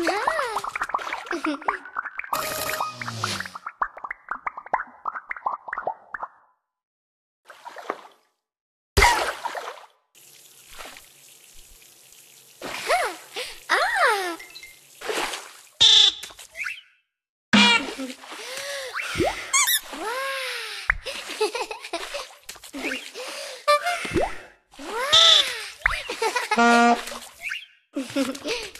Yeah.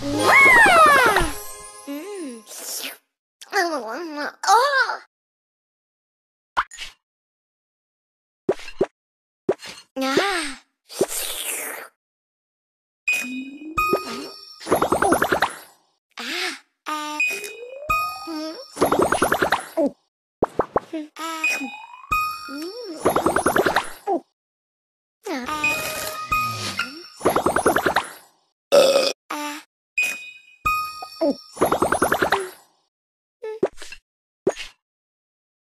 Woo! Oh! Ah. Ah.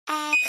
啊！